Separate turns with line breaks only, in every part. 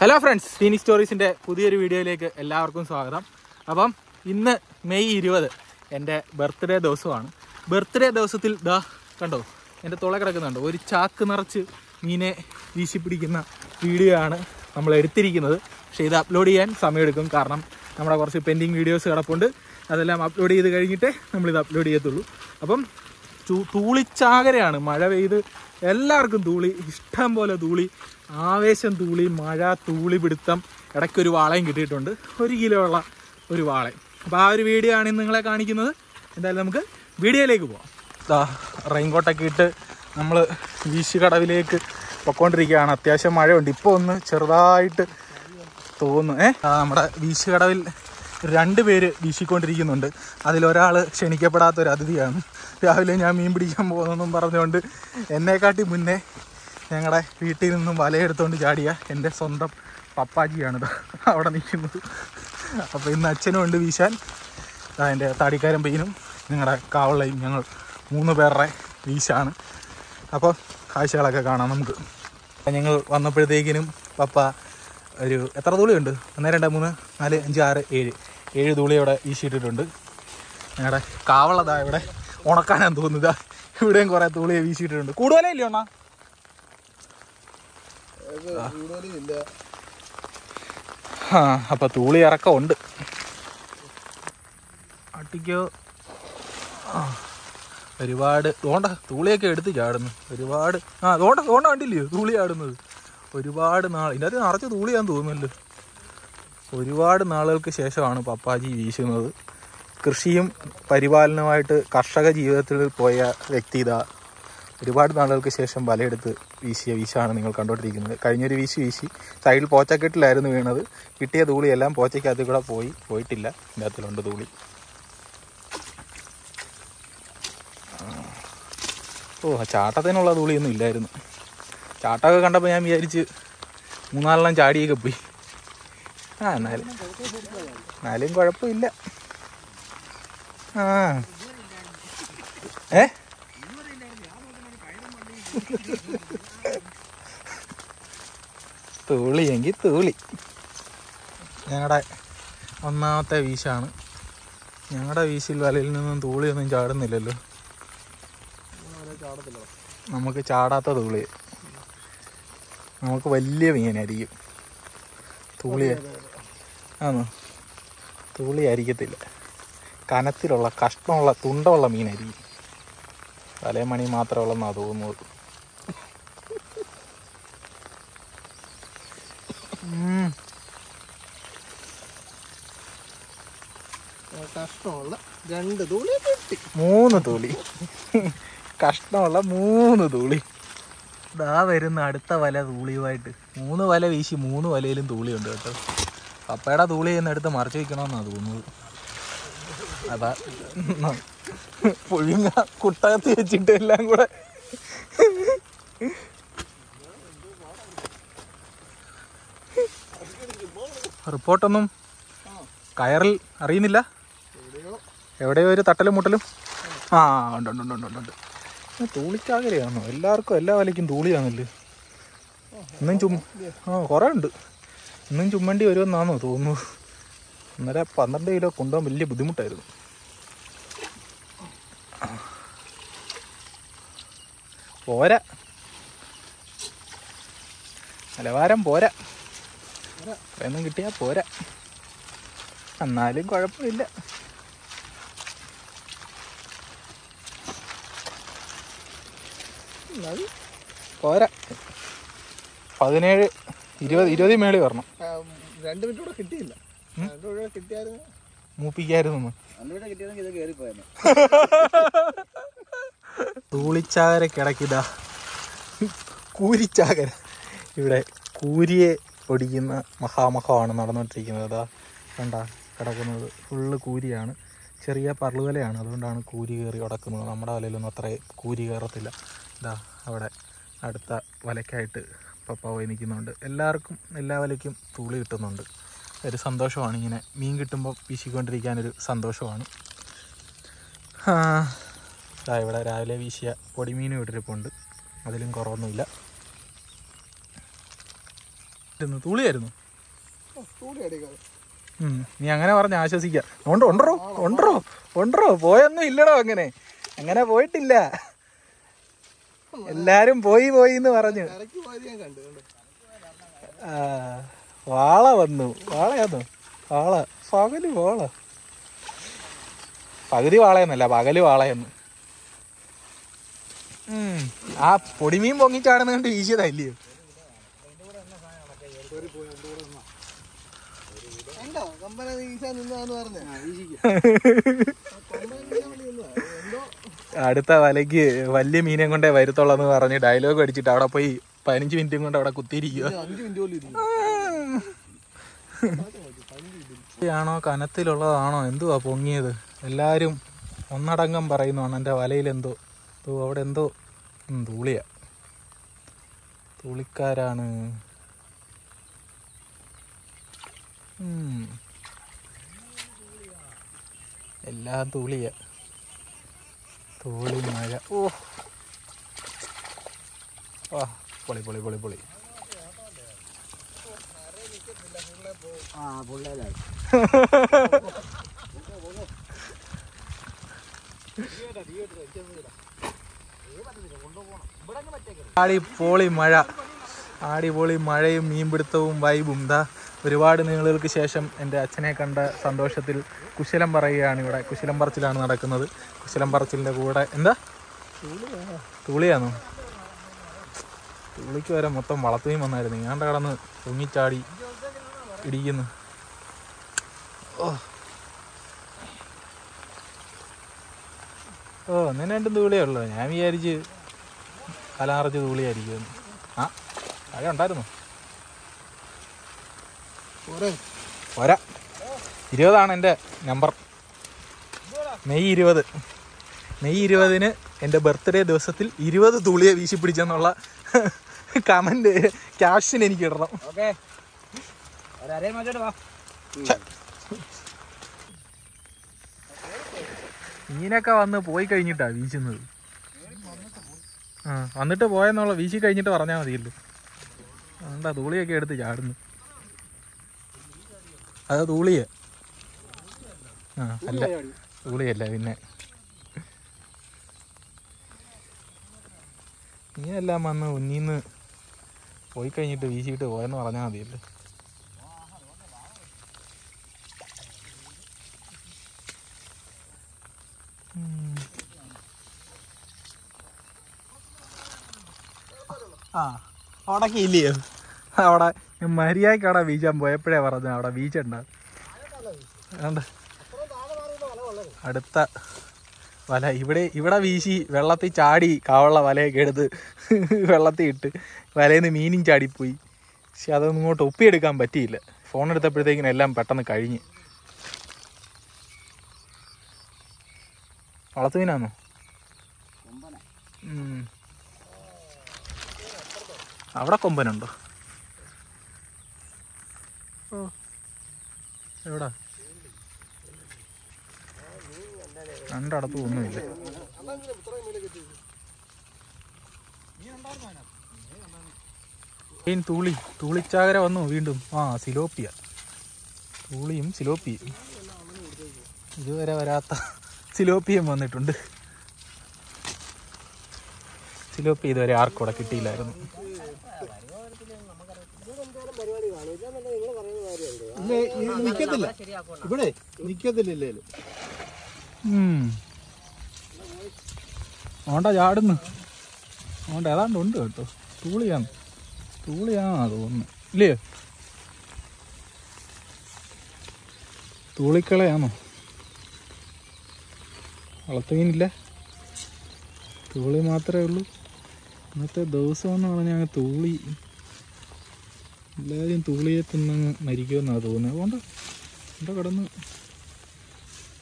Hello friends സീനി സ്റ്റോറീസിന്റെ പുതിയൊരു വീഡിയോയിലേക്ക് എല്ലാവർക്കും സ്വാഗതം. അപ്പം ഇന്ന് മെയ് ഇരുപത് എന്റെ ബർത്ത്ഡേ ദിവസമാണ്. ബർത്ത്ഡേ ദിവസത്തിൽ ദാ കണ്ടോ എന്റെ തുള കിടക്കുന്നുണ്ട്. ഒരു ചാക്ക് നിറച്ച് മീനെ വീശി പിടിക്കുന്ന വീഡിയോ ആണ് നമ്മൾ എടുത്തിരിക്കുന്നത്. പക്ഷേ ഇത് അപ്ലോഡ് ചെയ്യാൻ സമയമെടുക്കും. കാരണം നമ്മുടെ കുറച്ച് പെൻഡിങ് വീഡിയോസ് കിടപ്പുണ്ട്. അതെല്ലാം അപ്ലോഡ് ചെയ്ത് കഴിഞ്ഞിട്ടേ നമ്മളിത് അപ്ലോഡ് ചെയ്യത്തുള്ളൂ. അപ്പം തൂളിച്ചാകരയാണ്. മഴ പെയ്ത് എല്ലാവർക്കും തൂളി ഇഷ്ടം പോലെ തൂളി ആവേശം തൂളി മഴ തൂളി പിടുത്തം ഇടയ്ക്കൊരു വാളയും കിട്ടിയിട്ടുണ്ട്. ഒരു കിലോ ഉള്ള ഒരു വാളയും അപ്പോൾ ആ ഒരു വീഡിയോ ആണ് ഇന്ന് നിങ്ങളെ കാണിക്കുന്നത്. എന്തായാലും നമുക്ക് വീഡിയോയിലേക്ക് പോവാം. റെയിൻകോട്ടൊക്കെ ഇട്ട് നമ്മൾ വീശുകടവിലേക്ക് പൊക്കോണ്ടിരിക്കുകയാണ്. അത്യാവശ്യം മഴയുണ്ട്. ഇപ്പോൾ ഒന്ന് ചെറുതായിട്ട് തോന്നുന്നു ഏ? നമ്മുടെ വീശുകടവിൽ രണ്ട് പേര് വീശിക്കൊണ്ടിരിക്കുന്നുണ്ട്. അതിലൊരാൾ ക്ഷണിക്കപ്പെടാത്ത ഒരു അതിഥിയാണ് രാവിലെ ഞാൻ മീൻ പിടിക്കാൻ പോകുന്നെന്നും പറഞ്ഞുകൊണ്ട് എന്നെക്കാട്ടി മുന്നേ ഞങ്ങളുടെ വീട്ടിൽ നിന്നും വലയെടുത്തുകൊണ്ട് ചാടിയ എന്റെ സ്വന്തം പപ്പാജിയാണിത് അവിടെ നിൽക്കുന്നത്. അപ്പോൾ ഇന്ന് അച്ഛനും ഉണ്ട് വീശാൻ എന്റെ താടിക്കാരൻ പയ്യനും ഞങ്ങളുടെ കാവളയും ഞങ്ങൾ മൂന്ന് പേരുടെ വീശാണ്. അപ്പോൾ കാഴ്ചകളൊക്കെ കാണാം നമുക്ക്. ഞങ്ങൾ വന്നപ്പോഴത്തേക്കിനും പപ്പ ഒരു എത്ര തൂളിയുണ്ട്? ഒന്ന് രണ്ട് മൂന്ന് നാല് അഞ്ച് ആറ് ഏഴ്. ഏഴ് തൂളി ഇവിടെ വീശിയിട്ടിട്ടുണ്ട്. ഞങ്ങളുടെ കാവളതാ ഇവിടെ ഉണക്കാനാണ് തോന്നുന്നത്. ഇവിടെയും കുറേ തൂളിയെ വീശിയിട്ടിട്ടുണ്ട്. കൂടുതലേ ഇല്ലേ ആ അപ്പം തൂളി ഇറക്കം ഉണ്ട്. അട്ടിക്കോ. ഒരുപാട് തോണ്ട തൂളിയൊക്കെ എടുത്ത് ചാടുന്നു. ഒരുപാട് ആ തോണ്ട തോണ്ട കണ്ടില്ലയോ? തൂളി ചാടുന്നത്. ഒരുപാട് നാൾ ഇതിനകത്ത് നിറച്ച് തൂളിയാന്ന് തോന്നുന്നല്ലോ ഒരുപാട് നാളുകൾക്ക് ശേഷമാണ് പപ്പാജി വീശുന്നത്. കൃഷിയും പരിപാലനവുമായിട്ട് കർഷക ജീവിതത്തിൽ പോയ വ്യക്തി ഇതാ. ഒരുപാട് നാളുകൾക്ക് ശേഷം വലയെടുത്ത് വീശിയ വീശാണ് നിങ്ങൾ കണ്ടുകൊണ്ടിരിക്കുന്നത് കഴിഞ്ഞൊരു വീശി വീശി സൈഡിൽ പോച്ചക്കെട്ടിലായിരുന്നു വീണത്. കിട്ടിയ തൂളിയെല്ലാം പോച്ചയ്ക്കകത്ത് കൂടെ പോയി. പോയിട്ടില്ല. ഇതിനകത്തിലുണ്ട് തൂളി ഓ ചാട്ടത്തിനുള്ള തൂളിയൊന്നും ഇല്ലായിരുന്നു. ചാട്ടമൊക്കെ കണ്ടപ്പോൾ ഞാൻ വിചാരിച്ച് മൂന്നാലെണ്ണം ചാടിയൊക്കെ പോയി. ആ എന്നാലും എന്നാലും കുഴപ്പമില്ല. ആ. ഏ? തൂളിയെങ്കിൽ തൂളി. ഞങ്ങളുടെ ഒന്നാമത്തെ വീശാണ്. ഞങ്ങളുടെ വീശിൽ വലയിൽ നിന്നും തൂളിയൊന്നും ചാടുന്നില്ലല്ലോ. നമുക്ക് ചാടാത്ത തൂളി. നമുക്ക് വലിയ മീനായിരിക്കും. തൂളി ആണോ തൂളി ആയിരിക്കത്തില്ല. കനത്തിലുള്ള കഷ്ണമുള്ള തുണ്ടമുള്ള മീനായിരിക്കും. തലേമണി മാത്രമുള്ളെന്നാ തോന്നുന്നത്.
കഷ്ടമുള്ള രണ്ട് തൂളി കിട്ടി.
മൂന്ന് തുളി. കഷ്ടമുള്ള മൂന്ന് തുളി. ഇതാ വരുന്ന അടുത്ത വല തൂളിയുമായിട്ട്. മൂന്ന് വല വീശി മൂന്ന് വലയിലും തൂളിയുണ്ട് കേട്ടോ. പപ്പയുടെ തൂളി എന്ന് എടുത്ത് മറച്ചു വെക്കണമെന്നാ തോന്നുന്നത്. അതാ. പുഴുങ്ങ കുട്ടകത്ത് വെച്ചിട്ട് എല്ലാം കൂടെ. റിപ്പോർട്ടൊന്നും കയറിൽ അറിയുന്നില്ല? എവിടെയോ ഒരു തട്ടലും മുട്ടലും? ആ ഉണ്ട് ഉണ്ട് ഉണ്ട് ഉണ്ട് ഉണ്ട്. എല്ലാവർക്കും എല്ലാ വലയ്ക്കും തൂളിയാണല്ലേ? ഇന്നും ചും ആ കുറേ ഉണ്ട്. ഇന്നും ചുമ്മണ്ടി വരുമെന്നാണോ തോന്നുന്നു ഇന്നലെ പന്ത്രണ്ട് കിലോ കൊണ്ടുപോകാൻ വലിയ ബുദ്ധിമുട്ടായിരുന്നു. പോരാ. നിലവാരം പോരാ. ഒന്നും കിട്ടിയാൽ പോരാ. എന്നാലും കുഴപ്പമില്ല. അത് പോരാ. പതിനേഴ് ഇരുപത് ഇരുപത് മേളിൽ വരണം.
രണ്ട് മിനിറ്റ് കൂടെ കിട്ടിയില്ല. രണ്ട് കൂടെ കിട്ടിയായിരുന്നു.
മൂപ്പിക്കായിരുന്നു
രണ്ട് മിനിറ്റ് കിട്ടിയാണെങ്കിൽ ഇത് കയറിപ്പോയെന്ന്
തൂളിച്ചാകര കിടക്കിതാ. കൂരിച്ചാകര. ഇവിടെ കൂരിയെ ഒടിക്കുന്ന മഹാമഹമാണ് നടന്നുകൊണ്ടിരിക്കുന്നത്. അതാ കണ്ട കിടക്കുന്നത്. ഫുള്ള് കൂരിയാണ്. ചെറിയ പറളുകലയാണ് അതുകൊണ്ടാണ് കൂരി കയറി കിടക്കുന്നത് നമ്മുടെ വലയിലൊന്നും അത്ര കൂരി കയറത്തില്ല. ഇതാ അവിടെ അടുത്ത വലയ്ക്കായിട്ട് പപ്പ പോയി നിൽക്കുന്നുണ്ട്. എല്ലാവർക്കും എല്ലാ വലയ്ക്കും തൂളി കിട്ടുന്നുണ്ട്. ഒരു സന്തോഷമാണ് ഇങ്ങനെ മീൻ കിട്ടുമ്പോൾ വീശിക്കൊണ്ടിരിക്കാനൊരു സന്തോഷമാണ്. ഇതാ ഇവിടെ രാവിലെ വീശിയ പൊടിമീനും ഇട്ടിരിപ്പുണ്ട് അതിലും കുറവൊന്നുമില്ല. തൂളിയായിരുന്നു? നീ അങ്ങനെ പറഞ്ഞ് ആശ്വസിക്കാം. ഉണ്ടോ ഉണ്ടോ ഉണ്ടോ ഉണ്ടോ? പോയൊന്നും ഇല്ലടോ അങ്ങനെ. അങ്ങനെ പോയിട്ടില്ല. എല്ലാരും പോയി പോയി എന്ന് പറഞ്ഞു. ആ, വാള വന്നു. വാളയാന്നു? വാള. പകൽ വാള. പകുതി വാളയെന്നല്ല പകൽ വാളയെന്ന്. ആ പൊടിമീൻ പൊങ്ങിച്ചാടുന്ന കണ്ട്? വീശിയതല്ലയോ
കമ്പന വീശാൻ നിന്നാന്ന് പറഞ്ഞ. എന്തോ
അടുത്ത വലയ്ക്ക് വലിയ മീനെ കൊണ്ടേ വരുത്തുള്ളെന്ന് പറഞ്ഞ് ഡയലോഗ് അടിച്ചിട്ട് അവിടെ പോയി പതിനഞ്ച് മിനിറ്റും കൊണ്ട് അവിടെ കുത്തിയിരിക്കുക
ഇത് അഞ്ച് മിനിറ്റ് പോലും ഇരിക്കും
ആണോ കനത്തിലുള്ളതാണോ എന്തുവാ പൊങ്ങിയത്? എല്ലാവരും ഒന്നടങ്കം പറയുന്നതാണ് എന്റെ വലയിലെന്തോ എന്തോ അവിടെ എന്തോ തൂളിയ. തൂളിക്കാരാണ്. ഉം. എല്ലാം തൂളിയ. തൂളി മഴ. ഓ. ആ പൊളി പൊളി പൊളി പൊളി.
ആ പുള്ളേലായി
ആടിപ്പൊളി മഴ. ആടിപൊളി മഴയും മീൻപിടുത്തവും വൈബും. ദാ. ഒരുപാട് നീളുകൾക്ക് ശേഷം എന്റെ അച്ഛനെ കണ്ട സന്തോഷത്തിൽ കുശലം പറയുകയാണ് ഇവിടെ. കുശലം പറച്ചിലാണ് നടക്കുന്നത്. കുശലം പറച്ചിലിന്റെ കൂടെ എന്താ? തുളിയാണോ? തുളിക്ക് വരെ മൊത്തം വളർത്തുകയും വന്നായിരുന്നു. ഞാൻ കടന്ന് പൊങ്ങിച്ചാടി ഇടിക്കുന്നു. ഓ. ഓ ഒന്നിനും രണ്ടും തൂളിയേ ഞാൻ വിചാരിച്ച് കലാറച്ച് തൂളിയായിരിക്കുമെന്ന്. ആ മഴ ഉണ്ടായിരുന്നു?
പോരാ.
ഇരുപതാണ് എന്റെ നമ്പർ. മെയ് ഇരുപത്. മെയ് ഇരുപതിന് എന്റെ ബർത്ത്ഡേ ദിവസത്തിൽ ഇരുപത് തുളിയെ വീശി പിടിച്ചെന്നുള്ള കമന്റ് ക്യാഷിന് എനിക്ക് ഇടണം.
ഓക്കെ. ഒരേ
മീനൊക്കെ വന്ന് പോയി കഴിഞ്ഞിട്ടാ വീശുന്നത്. ആ വന്നിട്ട് പോയെന്നുള്ള വീശി കഴിഞ്ഞിട്ട് പറഞ്ഞാൽ മതിയല്ലോ. അതുകൊണ്ടാ തുളിയൊക്കെ എടുത്ത് ചാടുന്നു അത് തൂളിയ ആ അല്ല. തൂളിയല്ല പിന്നെ. നീ എല്ലാം വന്ന് ഉന്നീന്ന് പോയി കഴിഞ്ഞിട്ട് വീശിയിട്ട് പോയെന്ന് പറഞ്ഞാൽ മതിയല്ലേ. ആ അവിടെ ഇല്ലയോ അവിടെ മര്യാദയ്ക്ക് അവിടെ വീശാൻ പോയപ്പോഴേ പറഞ്ഞു അവിടെ വീച്ചുണ്ട വേണ്ട അടുത്ത വല. ഇവിടെ ഇവിടെ വീശി വെള്ളത്തിൽ ചാടി കാവുള്ള വലയൊക്കെ എടുത്ത് വെള്ളത്തിൽ ഇട്ട് വലയിൽ നിന്ന് മീനും ചാടിപ്പോയി. പക്ഷെ അതൊന്നും ഇങ്ങോട്ട് ഒപ്പിയെടുക്കാൻ പറ്റിയില്ല. ഫോൺ എടുത്തപ്പോഴത്തേക്കിനും എല്ലാം പെട്ടെന്ന് കഴിഞ്ഞ്. വളർത്തു മീനാണോ അവിടെ കൊമ്പനുണ്ടോ? ഓ. എവിടാ? രണ്ടടത്തും ഒന്നുമില്ല തൂളി തൂളിച്ചാകര വന്നു വീണ്ടും. ആ സിലോപ്പിയ. തൂളിയും സിലോപ്പിയും. ഇതുവരെ വരാത്ത സിലോപ്പിയും വന്നിട്ടുണ്ട്. സിലോപ്പി ഇതുവരെ ആർക്കും കൂടെ കിട്ടിയില്ലായിരുന്നു.
നിക്കത്തില്ല. ഇവിടെ നിക്കത്തില്ല.
ഓണ്ട ചാടുന്നു. ഓണ്ട ഏതാണ്ട് ഉണ്ട് കേട്ടോ. തൂളിയാന്ന്. തൂളിയാന്നാ തോന്നുന്നു. ഇല്ലയോ തൂളിക്കളയാണോ വളർത്തുകയില്ല തൂളി മാത്രമേ ഉള്ളൂ. ഇന്നത്തെ ദിവസം എന്ന് പറഞ്ഞാൽ തൂളി എല്ലാവരും തൂളിയെ തിന്നങ്ങ് മരിക്കുമെന്നാണ് തോന്നുന്നത്. അതുകൊണ്ട് എന്താ കിടന്ന്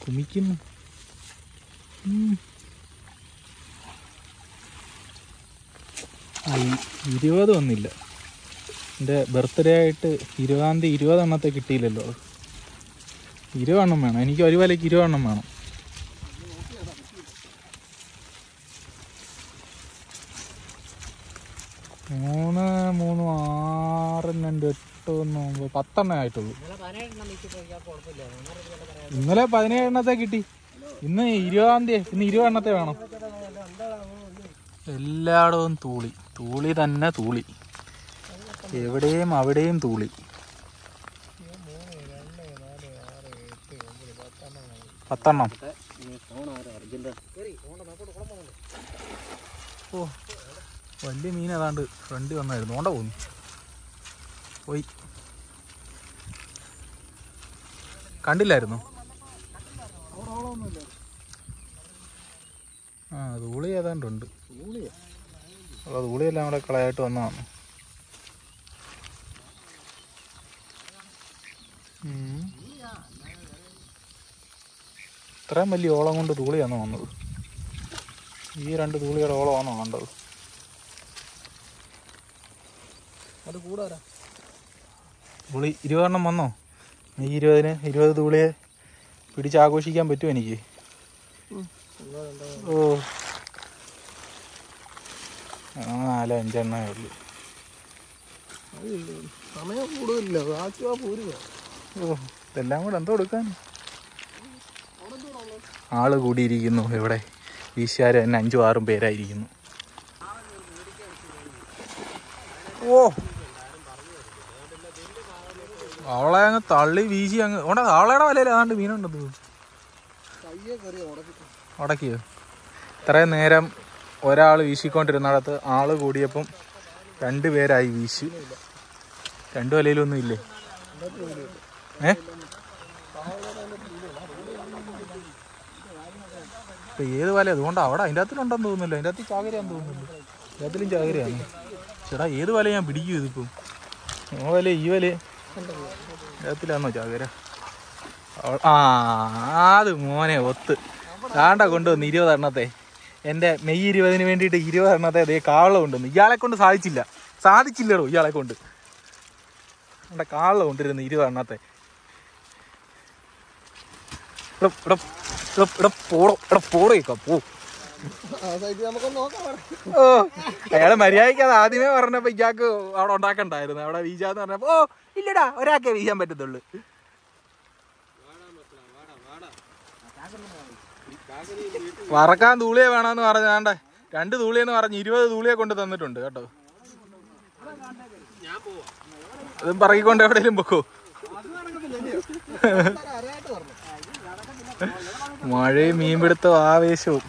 കുമിക്കുന്നു. ഇരുപത് വന്നില്ല. എന്റെ ബർത്ത്ഡേ ആയിട്ട് ഇരുപതാം തീയതി ഇരുപതെണ്ണത്തെ കിട്ടിയില്ലല്ലോ. ഇരുപതെണ്ണം വേണം. എനിക്ക് ഒരു വിലയ്ക്ക് ഇരുപതെണ്ണം വേണം മൂന്ന് മൂന്ന് ആറ് ആറ് രണ്ട് എട്ട് ഒന്ന് ഒമ്പത് പത്തെണ്ണേ ആയിട്ടുള്ളൂ.
ഇന്നലെ
പതിനേഴ് എണ്ണത്തെ കിട്ടി. ഇന്ന് ഇരുപതാം തീയതി ഇന്ന് ഇരുപത് എണ്ണത്തെ വേണം. എല്ലായിടവും തൂളി. തൂളി തന്നെ തൂളി. എവിടെയും അവിടെയും തൂളി. പത്തെണ്ണം. ഓ വലിയ മീൻ ഏതാണ്ട് ഫ്രണ്ട് വന്നായിരുന്നു. ഓണ്ട പോന്നു. പോയി. കണ്ടില്ലായിരുന്നു. ആ ധൂളി ഏതാണ്ടുണ്ട്. ഉള്ള ധൂളിയെല്ലാം കൂടെ കളയായിട്ട് വന്നതാണ്. ഇത്രയും വലിയ ഓളം കൊണ്ട് ധൂളിയാണ് വന്നത് ഈ രണ്ട് ധൂളിയുടെ ഓളമാണ് കണ്ടത്?
അത് കൂടാരാ?
ധൂളി ഇരുപതെണ്ണം വന്നോ? ഈ ഇരുപതിന് ഇരുപത് തൂളിയെ പിടിച്ചാഘോഷിക്കാൻ പറ്റുമോ എനിക്ക്? ഓ. നാലോ അഞ്ചെണ്ണേ ഉള്ളു.
സമയം കൂടുതലില്ല
ഓ ഇതെല്ലാം കൂടെ എന്തോ എടുക്കാൻ? ആൾ കൂടിയിരിക്കുന്നു ഇവിടെ. വീശുകാർ തന്നെ അഞ്ചും ആറും പേരായിരിക്കുന്നു. ഓ. അവളെ അങ്ങ് തള്ളി വീശി അങ്ങ് ഓണ്ട അവളയുടെ വലയിൽ ഏതാണ്ട്
മീനുണ്ടത്
ഉടക്കിയോ? ഇത്രയും നേരം ഒരാൾ വീശിക്കൊണ്ടിരുന്നിടത്ത് ആൾ കൂടിയപ്പം രണ്ടുപേരായി വീശി. രണ്ടു വലയിലൊന്നും ഇല്ലേ? ഏ? ഏത് വല? അതുകൊണ്ട് അവിടെ അതിന്റെ അകത്തിലുണ്ടെന്ന് തോന്നുന്നില്ല. അതിന്റെ അകത്ത് ചാകരയാന്ന് തോന്നുന്നില്ല. അതിലും ചാകരയാണ്. ചേട്ടാ ഏത് വല ഞാൻ പിടിക്കും ഇതിപ്പം? ആ വല ഈ വല. ഇതിനകത്തിലാന്നോ ചാകര? ആ അത് മോനെ ഒത്ത്. താണ്ട കൊണ്ടുവന്ന് ഇരുപതെണ്ണത്തെ. എന്റെ മെയ് ഇരുപതിന് വേണ്ടിയിട്ട് ഇരുപതെണ്ണത്തെ അതേ കാവളം കൊണ്ടുവന്നു. ഇയാളെ കൊണ്ട് സാധിച്ചില്ല. സാധിച്ചില്ലടോ ഇയാളെ കൊണ്ട്. എന്റെ കാവളം കൊണ്ടിരുന്നു ഇരുപതെണ്ണത്തെ. ഇവിടെ ഇവിടെ ഇവിടെ ഇവിടെ പോടോ ഇവിടെ പോടേക്കാം പോ. ഓ അയാൾ മര്യാദയ്ക്ക് അത് ആദ്യമേ പറഞ്ഞപ്പോ ഇയാൾക്ക് അവിടെ ഉണ്ടാക്കണ്ടായിരുന്നു. അവിടെ വീശാന്ന് പറഞ്ഞപ്പോ ഓ ഇല്ലടാ ഒരാൾക്കേ വീശാൻ പറ്റത്തുള്ളൂ. വറക്കാൻ തൂളിയെ വേണമെന്ന് പറഞ്ഞാണ്ട് രണ്ട് തൂളിയെന്ന് പറഞ്ഞ് ഇരുപത് തൂളിയെ കൊണ്ട് തന്നിട്ടുണ്ട് കേട്ടോ. അതും പറയിക്കൊണ്ട് എവിടെയെങ്കിലും പൊക്കോ? മഴയും മീൻപിടുത്തവും ആവേശവും.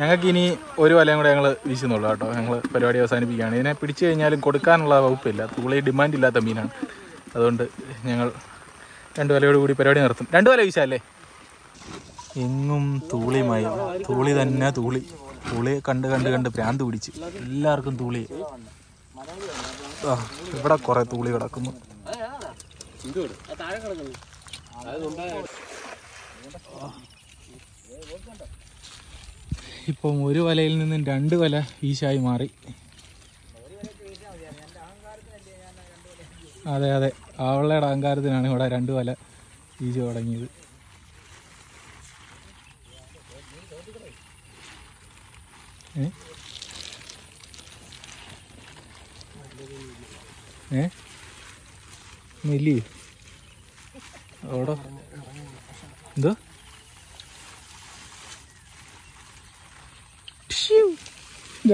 ഞങ്ങൾക്ക് ഇനി ഒരു വലയും കൂടെ ഞങ്ങൾ വീശുന്നുള്ളൂ കേട്ടോ. ഞങ്ങൾ പരിപാടി അവസാനിപ്പിക്കുകയാണ്. ഇതിനെ പിടിച്ചു കഴിഞ്ഞാലും കൊടുക്കാനുള്ള വകുപ്പില്ല. തുള്ളി ഡിമാൻഡ് ഇല്ലാത്ത മീനാണ്. അതുകൊണ്ട് ഞങ്ങൾ രണ്ട് വലയോട് കൂടി പരിപാടി നിർത്തും രണ്ട് വല വീശാല്ലേ? എങ്ങും തൂളിയുമായി. തൂളി തന്നെ തൂളി. തൂളി കണ്ട് കണ്ട് കണ്ട് ഭ്രാന്ത് പിടിച്ച്. എല്ലാവർക്കും തൂളി. ആ ഇവിടെ കുറെ തൂളി കിടക്കുന്നു
കിടക്കുന്നു.
ഇപ്പം ഒരു വലയിൽ നിന്നും രണ്ട് വല വീശായി മാറി. അതെ അതെ. അവളുടെ അഹങ്കാരത്തിനാണ് ഇവിടെ രണ്ട് വല ഈശ തുടങ്ങിയത് ഏ? നെല്ലി അവിടെ? എന്തോ?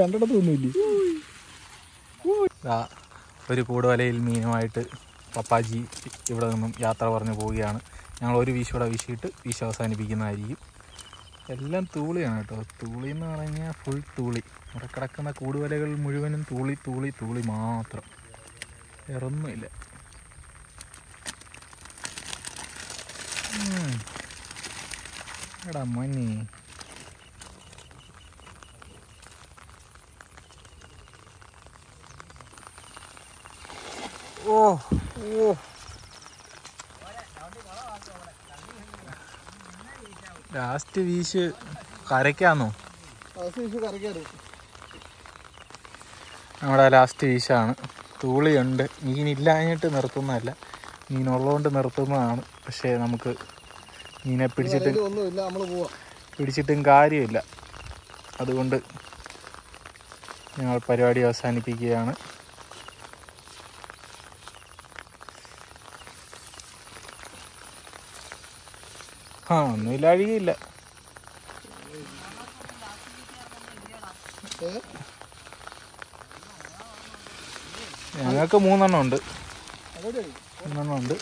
രണ്ടിടത്തൊന്നുമില്ലേ ഒരു കൂടുവലയിൽ മീനുമായിട്ട് പപ്പാജി ഇവിടെ നിന്നും യാത്ര പറഞ്ഞു പോവുകയാണ്. ഞങ്ങൾ ഒരു വീശോടെ വീശിയിട്ട് വീശ അവസാനിപ്പിക്കുന്നതായിരിക്കും. എല്ലാം തൂളിയാണ് കേട്ടോ. തൂളി എന്ന് പറഞ്ഞാൽ ഫുൾ തൂളി. ഇവിടെ കിടക്കുന്ന കൂടുവലകൾ മുഴുവനും തൂളി തൂളി തൂളി മാത്രം. വേറൊന്നുമില്ല. എടാ മഞ്ഞി ഓ ഓ. ലാസ്റ്റ് വീശ് കരയ്ക്കാന്നോ? നമ്മുടെ ലാസ്റ്റ് വീശാണ്. തൂളിയുണ്ട്. മീനില്ലാഞ്ഞിട്ട് നിർത്തുന്നതല്ല. മീനുള്ളതുകൊണ്ട് നിർത്തുന്നതാണ്. പക്ഷേ നമുക്ക് മീനെ പിടിച്ചിട്ട് പിടിച്ചിട്ടും കാര്യമില്ല. അതുകൊണ്ട് ഞങ്ങൾ പരിപാടി അവസാനിപ്പിക്കുകയാണ്. ആ ഒന്നുമില്ല അഴുകിയില്ല? ഞങ്ങൾക്ക് മൂന്നെണ്ണം ഉണ്ട്. മൂന്നെണ്ണം ഉണ്ട്.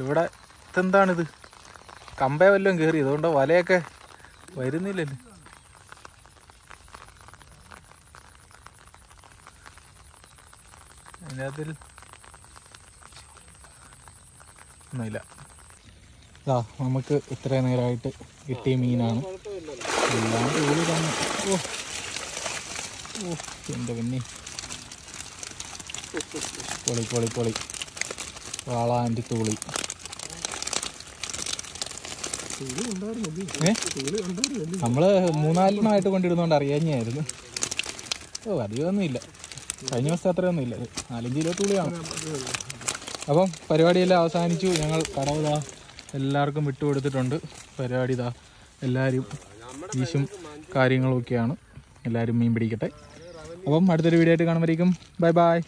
ഇവിടെ ഇതെന്താണിത്? കമ്പേ വല്ലതും കയറി അതുകൊണ്ട് വലയൊക്കെ വരുന്നില്ലല്ലോ. അതിനകത്തിൽ ഒന്നുമില്ല. ഇതാ നമുക്ക് ഇത്ര നേരമായിട്ട് കിട്ടിയ മീനാണ്. എല്ലാം കൂടി തന്നെ. ഓ ഓ എന്റെ പിന്നെ പൊളി പൊളി പൊളി. വാളാന്റെ തൂളി. നമ്മൾ മൂന്നാലിനായിട്ട് കൊണ്ടിരുന്നോണ്ട് അറിയാഞ്ഞായിരുന്നു. ഓ അധികമൊന്നും ഇല്ല. കഴിഞ്ഞ ദിവസത്തെ അത്രയൊന്നും ഇല്ല. നാലഞ്ച് കിലോ തൂളിയാണ്. അപ്പം പരിപാടിയെല്ലാം അവസാനിച്ചു. ഞങ്ങൾ കടവിതാ എല്ലാവർക്കും വിട്ടുകൊടുത്തിട്ടുണ്ട്. പരിപാടി ഇതാ എല്ലാവരും വീശും കാര്യങ്ങളൊക്കെയാണ്. എല്ലാവരും മീൻ പിടിക്കട്ടെ. അപ്പം അടുത്തൊരു വീഡിയോ ആയിട്ട് കാണുമ്പോഴേക്കും. Bye bye.